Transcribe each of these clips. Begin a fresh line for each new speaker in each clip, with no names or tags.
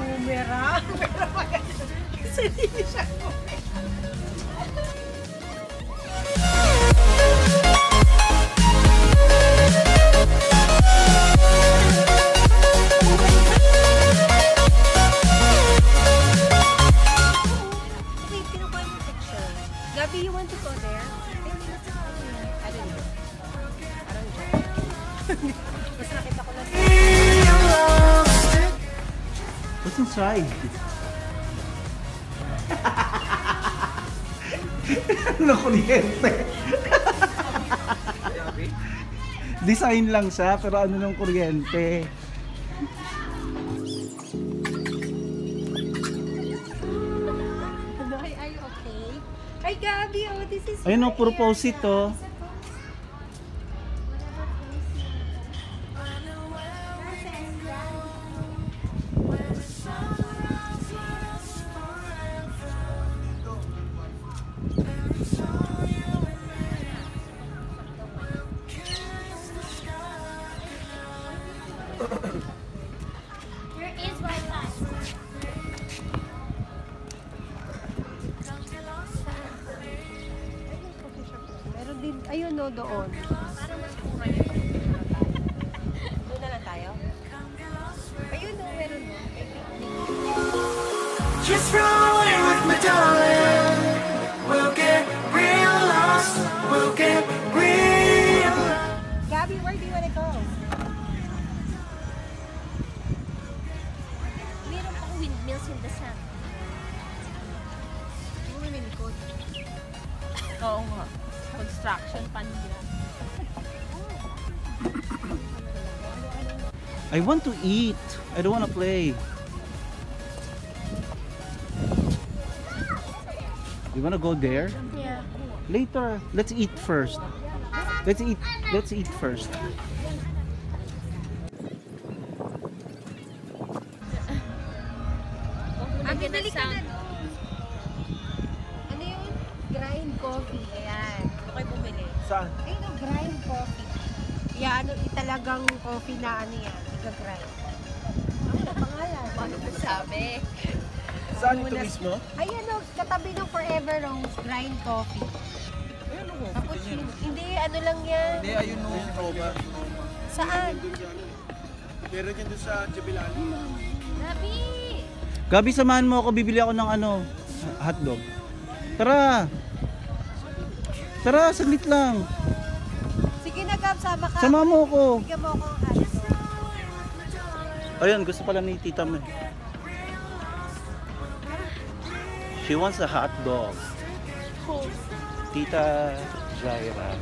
boomerang. Pero maganda. Kasi hindi siya
boomerang. Inside? ano kuryente? Design lang siya, pero ano ng kuryente?
You okay? Ay, Gabi, oh, this is
Ayun
your
ang propose ito.
Ayun no, doon. Doon na lang tayo. Ayun no, meron no.
Just run
I want to eat. I don't want to play. You want to go there?
Yeah.
Later. Let's eat first. Let's eat. Let's eat first.
Ang bibili ka na doon. Ano yun? Grind coffee. Ayan.
Ito kayo bumili.
Saan?
Ayun grind coffee. Yeah, ano, talagang coffee na ano yan. Iga-grind. Ano pangalan?
Ano ba sabi?
Saan
ito mismo? Ayan o, katabi ng Forever Rose Grind Coffee. Cappuccino. Hindi, ano lang yan.
Hindi, ayun no.
Saan?
Meron yan doon sa Jabilani.
Gabi!
Gabi, samahan mo ako. Bibili ako ng ano, hotdog. Tara! Tara, saglit lang.
Sige na, Gab, sama ka.
Sama mo ako.
Bigyan mo ako.
Ayun, gusto pala ni tita mo. She wants a hot dog.
Who?
Tita Jaira.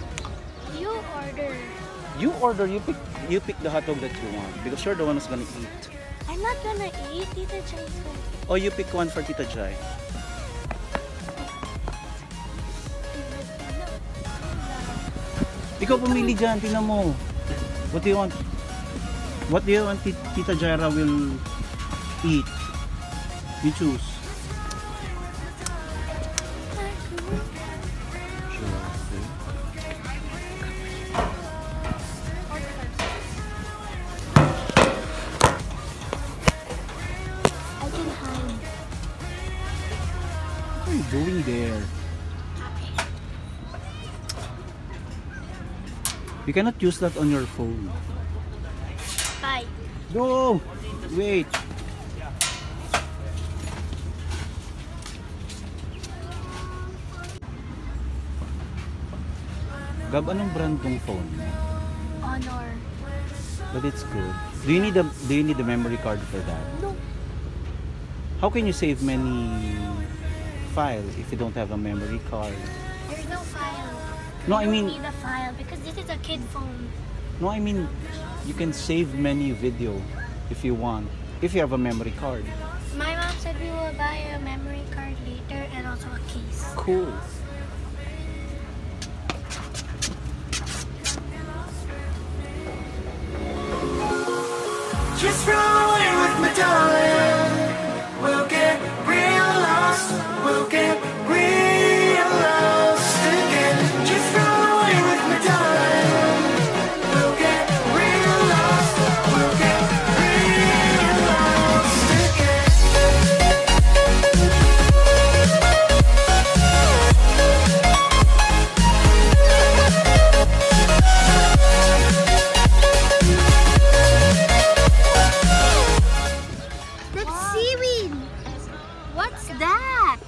You order.
You order, you pick you pick the hot dog that you want because you're the one who's gonna eat.
I'm not gonna eat. Tita Jai's gonna
Oh, you pick one for Tita Jai. Ikaw pumili dyan, tingnan mo. What do you want? What do you want Ti- Tita Jaira will eat? You choose. What are you doing there? You cannot use that on your phone.
Bye.
No! Wait! Gab, anong brand tong phone?
Honor.
But it's good. Do you need a do you need a memory card for that?
No.
How can you save many file if you don't have a memory card?
There's no file.
No, I
You don't
mean
need a file because this is a kid phone.
no, I mean you can save many video if you want if you have a memory card.
My mom said we will buy a memory card later and also a case.
Cool.
Just run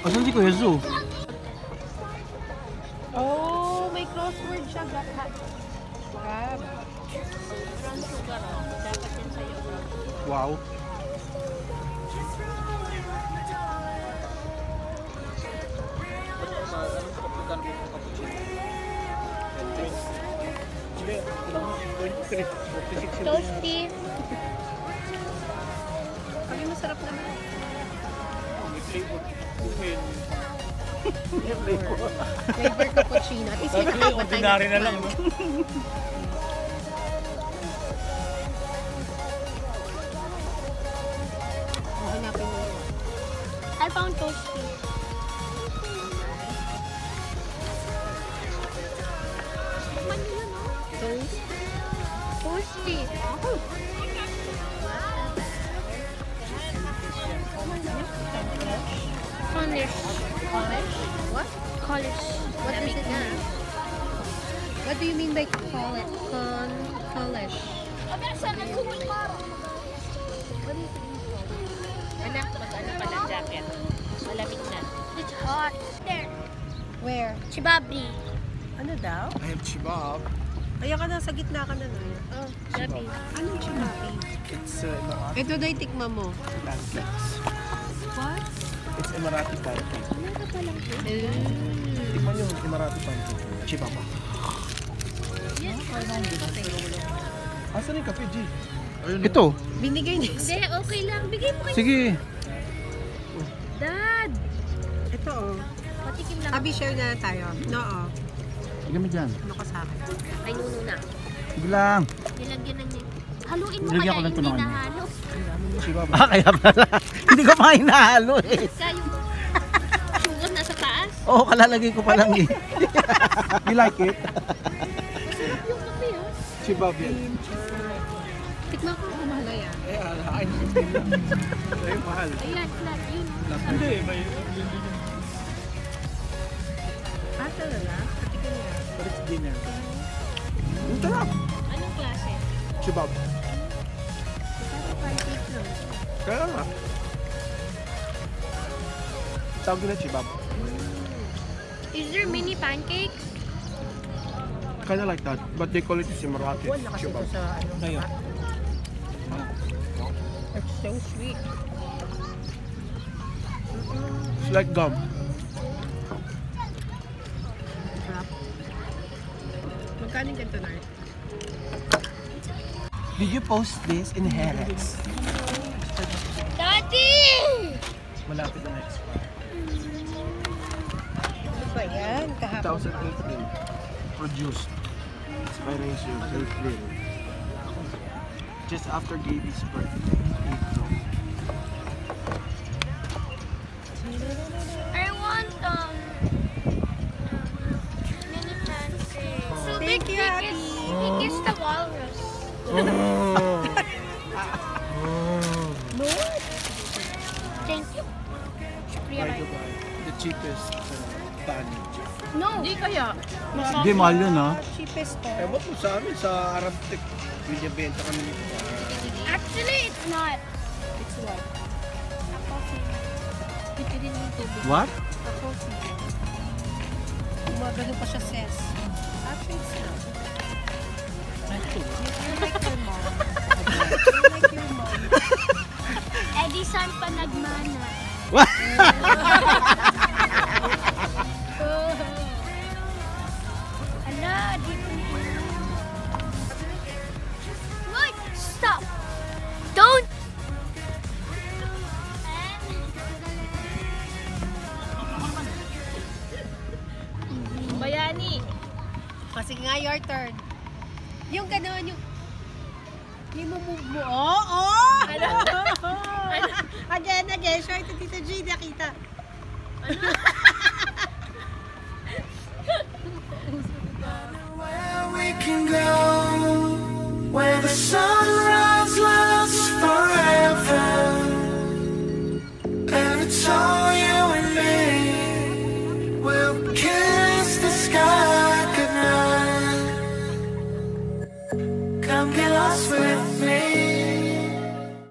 Asan si Kuya Zu?
Oh, may crossword siya. Grab. Grab.
Brown sugar, oh. Dapat yan sa'yo.
Wow.
Toasty.
Kami masarap naman. Flavor cappuccino. At least may nakapatay.
na lang. No?
Hanapin mo.
I found toasty.
Toast.
Toasty. College.
What?
College.
What does it mean? What do you mean by call it? Con polish.
Anak, mag-ano pa ng jacket. Malamig na.
It's hot. There.
Where?
Chibabri.
Ano daw?
I have chibab.
Kaya ka na, sa gitna ka na nun.
Oh, gabi.
Anong chimapi?
It's uh, Emirati
Ito daw yung tikma mo.
pancakes.
What?
It's Emirati pancake. Tikman yung Emirati pancake. Chibab. Asan yung kape, G? Ayun.
Ito.
Binigay niya.
Hindi, okay lang. Bigay mo kay
Sige.
dad.
Ito oh.
Patikim lang.
Abi, share na tayo. No, oh.
Sige mo dyan.
Ano ka sa akin?
Ay, nuno na.
Sige lang.
Nilagyan na niya. Haluin mo
Nilagyan
kaya
ko ng
hindi nahalo.
Ah, kaya pala. Hindi ko pa hinahalo eh.
Kaya yung sugar nasa taas.
Oo, oh, kalalagay ko pa lang eh.
You like it?
Yung kape, oh.
Chibab yan.
Tikman ko. Oh, mahal yan.
Eh, alain. Ay, mahal.
Ayan, flat. Yun.
Hindi, may...
Ah, talaga? Patikin.
But it's dinner. Ang sarap.
Anong klase?
Chibab.
Pero pancake.
Kaya nga. Tawag na chibab. Mm.
Is there mini pancakes?
Kinda like that. But they call it Emirati
Wala kasi ito sa ano.
Ngayon. Ah.
It's so sweet.
It's like gum.
Magkano yung ganito na?
Did you post this in Harrods?
Daddy!
Malapit na expire.
Ano ba yan? Kahapon.
2018. Produced. Expiration 3 Just after Gaby's birthday. April.
I want um big is the walrus.
No?
Thank you. Shukriya.
The cheapest uh, bani.
No.
Hindi kaya.
Hindi, mahal yun ha.
Cheapest to.
Ewan ko sa amin, sa Arab Tech, binibenta kami nito.
Actually, it's not.
It's what?
Yung tubig.
What?
Gumagano pa siya, sis.
Ala, di ko Wait, stop. Don't.
Bayani.
Kasi nga, your turn. Yung gano'n, yung... Mo move mo. Oh, oh! Again, again. Show it to Tita G. Nakita.
Ano?